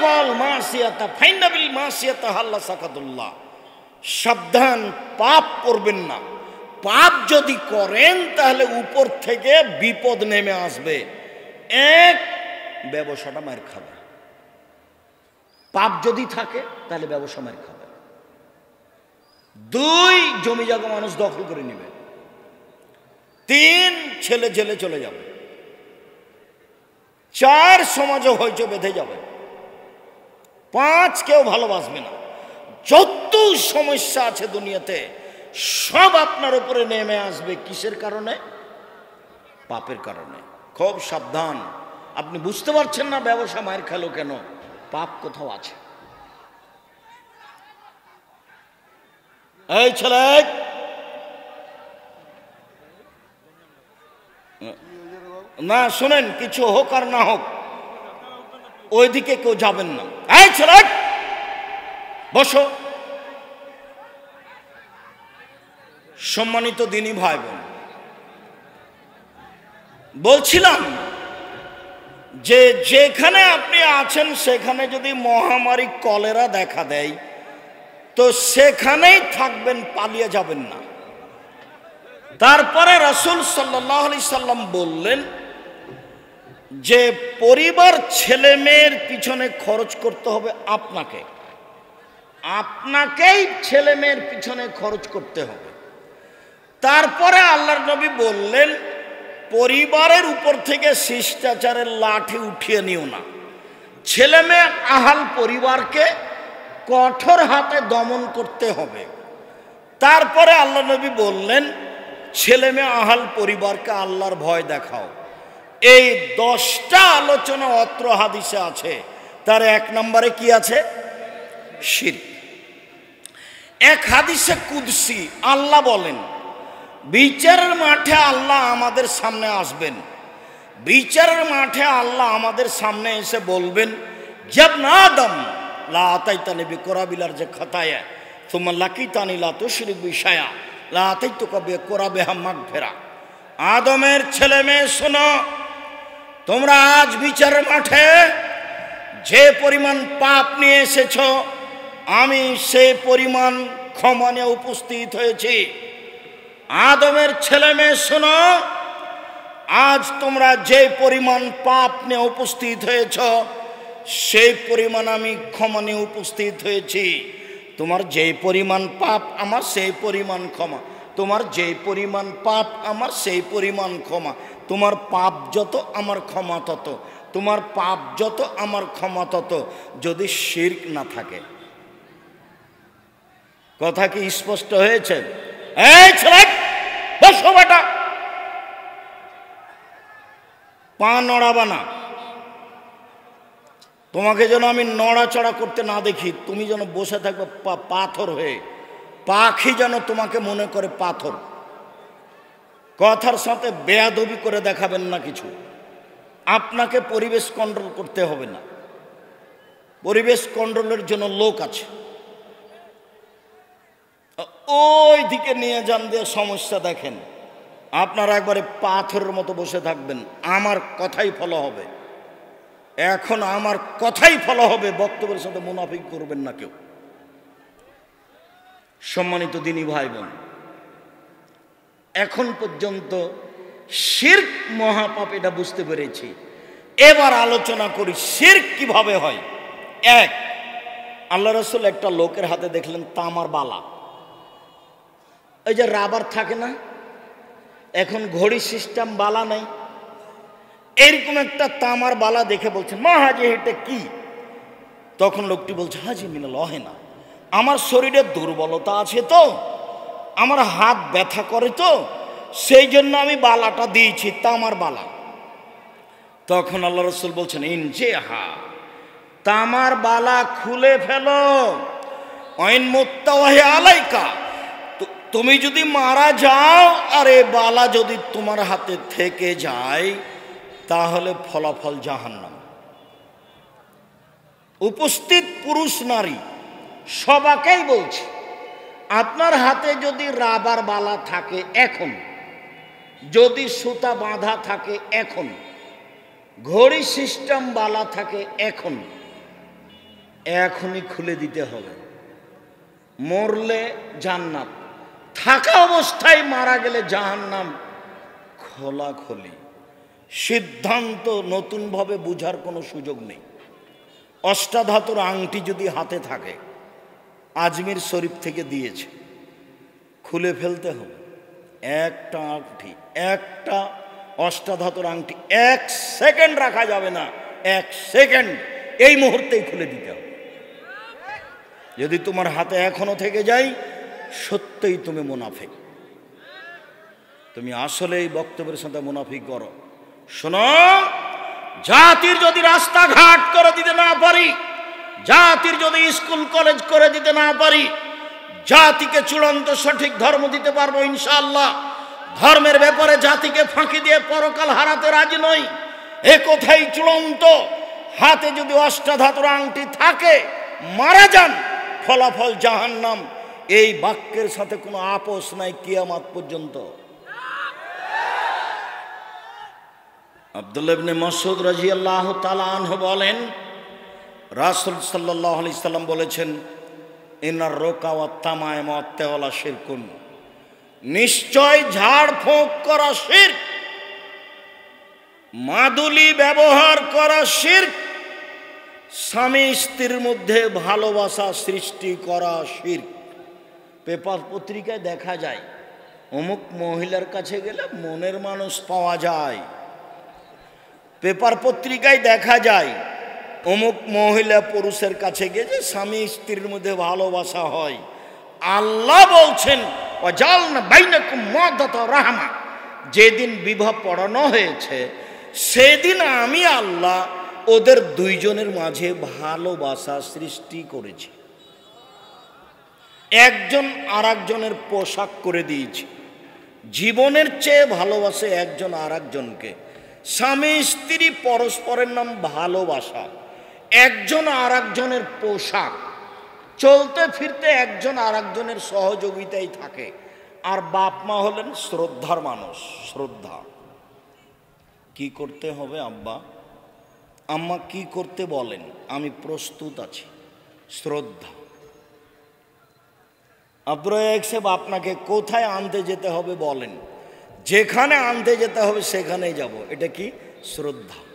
Call মাসিয়াতা ফাইনাবিল মাসিয়াতা হাল্লা সাকাতুল্লাহ। সাবধান, পাপ করবেন না। পাপ যদি করেন, তাহলে উপর থেকে বিপদ নেমে আসবে। এক, ব্যবসাটা মার খাবে। পাপ যদি থাকে, তাহলে ব্যবসা মার খাবে। দুই, জমি জায়গা মানুষ দখল করে নেবে। তিন, ছেলে জেলে চলে যাবে। চার, সমাজে হইচে বেঁধে যাবে। পাঁচ কেউ ভালোবাসবে না। যত সমস্যা আছে দুনিয়াতে, সব আপনার উপরে নেমে আসবে। কিসের কারণে? পাপের কারণে। খুব সাবধান। আপনি বুঝতে পারছেন না ব্যবসা মায়ের খেলো কেন? পাপ কোথাও আছে। এই ছেলে! না, শুনেন, কিছু হোক আর না হোক। ওইদিকে কেউ যাবেন না। এই ছেলে! বসো। সম্মানিত দিনী ভাই বোন বলছিলাম যে যেখানে আপনি আছেন, সেখানে যদি মহামারী কলেরা দেখা দেয়, তো সেখানেই থাকবেন, পালিয়ে যাবেন না। তারপরে রসুল সাল্লাহ সাল্লাম বললেন যে পরিবার ছেলে মেয়ের পিছনে খরচ করতে হবে আপনাকে। আপনাকেই ছেলে মেয়ের পিছনে খরচ করতে হবে। তারপরে আল্লাহর নবী বললেন, পরিবারের উপর থেকে শিষ্টাচারের লাঠি উঠিয়ে নিও না। ছেলে মেয়ে আহাল পরিবারকে কঠোর হাতে দমন করতে হবে। তারপরে আল্লাহ নবী বললেন, ছেলে মেয়ে আহাল পরিবারকে আল্লাহর ভয় দেখাও। এই দশটা আলোচনা অত্র হাদিসে আছে। তার এক নম্বরে কি আছে? শির। এক হাদিসে কুদসি, আল্লাহ বলেন, বিচারের মাঠে আল্লাহ আমাদের সামনে আসবেন। বিচারের মাঠে আল্লাহ আমাদের সামনে এসে বলবেন জব না আদম, লা আতাইতানি বিকরাবিলার যে খাতায় তোমার লাকি তানি লা তুশরিক বিষয়া লা আতাইতু কবে কোরাবে হাম্মাক ফেরা আদমের ছেলে মেয়ে, শোনো তোমরা আজ বিচারের মাঠে যে পরিমাণ পাপ নিয়ে এসেছ, আমি সে পরিমাণ ক্ষমা উপস্থিত হয়েছি। আদমের ছেলে মেয়ে, শোনো, আজ তোমরা যে পরিমাণ পাপ নিয়ে উপস্থিত হয়েছ সেই পরিমাণ আমি ক্ষমা উপস্থিত হয়েছি। তোমার যে পরিমাণ পাপ, আমার সেই পরিমাণ ক্ষমা। তোমার যে পরিমাণ পাপ আমার, সেই পরিমাণ ক্ষমা। তোমার পাপ যত, আমার ক্ষমা তত। তোমার পাপ যত, আমার ক্ষমা তত। যদি শির্ক না থাকে। কথা কি স্পষ্ট হয়েছে? পা নড়াবা না। তোমাকে যেন আমি নড়াচড়া করতে না দেখি, তুমি যেন বসে থাকবে পাথর হয়ে। পাখি যেন তোমাকে মনে করে পাথর। কথার সাথে বেয়াদবি করে দেখাবেন না কিছু। আপনাকে পরিবেশ কন্ট্রোল করতে হবে না। পরিবেশ কন্ট্রোলের জন্য লোক আছে। ওই দিকে নিয়ে যান দিয়ে সমস্যা দেখেন। আপনারা একবারে পাথরের মতো বসে থাকবেন। আমার কথাই ফলো হবে। এখন আমার কথাই ফলো হবে। বক্তব্যের সাথে মুনাফিক করবেন না কেউ। সম্মানিত দিনী ভাই বোন, এখন পর্যন্ত শির্ক মহাপাপ এটা বুঝতে পেরেছি। এবার আলোচনা করি শির্ক কীভাবে হয়। এক, আল্লাহ রসুল একটা লোকের হাতে দেখলেন তামার বালা। ওই যে রাবার থাকে না, এখন ঘড়ি সিস্টেম বালা নেই। এরকম একটা তামার বালা দেখে বলছে, মা হাজি, এটা কি? তখন লোকটি বলছে, হাজি মিনাল অহে না আমার শরীরে দুর্বলতা আছে তো, আমার হাত ব্যথা করে তো, সেই জন্য আমি বালাটা দিয়েছি তা আমার বালা। তখন আল্লাহ রসুল বলছেন ইন যে হা, তামার বালা খুলে ফেলো। অইন মোত্তাওয়াহে আলাইকা তুমি যদি মারা যাও, আর এ বালা যদি তোমার হাতে থেকে যায়, তাহলে ফলাফল জাহান্নাম। উপস্থিত পুরুষ নারী সবাকেই বলছি, আপনার হাতে যদি রাবার বালা থাকে এখন, যদি সুতা বাঁধা থাকে এখন, ঘড়ি সিস্টেম বালা থাকে এখন, এখনই খুলে দিতে হবে। মরলে জান্নাত। থাকা অবস্থায় মারা গেলে জাহান্নাম খোলাখলি। সিদ্ধান্ত নতুনভাবে বুঝার কোনো সুযোগ নেই। অষ্টাধাতুর আংটি যদি হাতে থাকে আজমির শরীফ থেকে দিয়েছে। খুলে ফেলতে হবে। একটা আংটি, একটা অষ্টাধাতুর আংটি, এক সেকেন্ড রাখা যাবে না। এক সেকেন্ড। এই মুহূর্তেই খুলে দিতে হবে। যদি তোমার হাতে এখনও থেকে যাই সত্যই তুমি মুনাফিক। তুমি আসলে এই বক্তব্যের সাথে মুনাফিক করো। শোনো, জাতির যদি রাস্তাঘাট করে দিতে না পারি জাতির যদি স্কুল, কলেজ করে দিতে না পারি, জাতিকে চূড়ান্ত সঠিক ধর্ম দিতে পারব ইনশাআল্লাহ। ধর্মের ব্যাপারে জাতিকে ফাঁকি দিয়ে পরকাল হারাতে রাজি নই। এ কোথায় চূড়ান্ত। হাতে যদি অষ্টাধাতুর আংটি থাকে, মারা যান, ফলাফল জাহান্নাম। এই বাক্যের সাথে কোনো আপোষ নাই কিয়ামাত পর্যন্ত। আবদুল্লাবনে মসুদ রাজি আল্লাহ তালাহ বলেন রাসুল সাল্লাহ আলি সাল্লাম বলেছেন এনার রোকা ও তামায় মত্তেওয়ালা শিরকুন। নিশ্চয় ঝাড় ফোঁক করা শির মাদুলি ব্যবহার করা শির স্বামী স্ত্রীর মধ্যে ভালোবাসা সৃষ্টি করা শির পেপার পত্রিকায় দেখা যায়, অমুক মহিলার কাছে গেলে মনের মানুষ পাওয়া যায়। পেপার পত্রিকায় দেখা যায় অমুক মহিলা পুরুষের কাছে গিয়ে যে স্বামী স্ত্রীর মধ্যে ভালোবাসা হয়, আল্লাহ বলছেন না রাহমা। যেদিন বিবাহ পড়ানো হয়েছে, সেদিন আমি আল্লাহ ওদের দুইজনের মাঝে ভালোবাসা সৃষ্টি করেছি। একজন আর একজনের পোশাক করে দিয়েছি। জীবনের চেয়ে ভালোবাসে একজন আর একজনকে স্বামী স্ত্রী পরস্পরের নাম ভালোবাসা। একজন আর একজনের পোশাক। চলতে ফিরতে একজন আর একজনের সহযোগিতাই থাকে। আর বাপ মা হলেন শ্রদ্ধার মানুষ, শ্রদ্ধা। কি করতে হবে আব্বা? আম্মা কি করতে বলেন? আমি প্রস্তুত আছি, শ্রদ্ধা। সাহেব, আপনাকে কোথায় আনতে যেতে হবে বলেন? যেখানে আনতে যেতে হবে সেখানেই যাব। এটা কি? শ্রদ্ধা।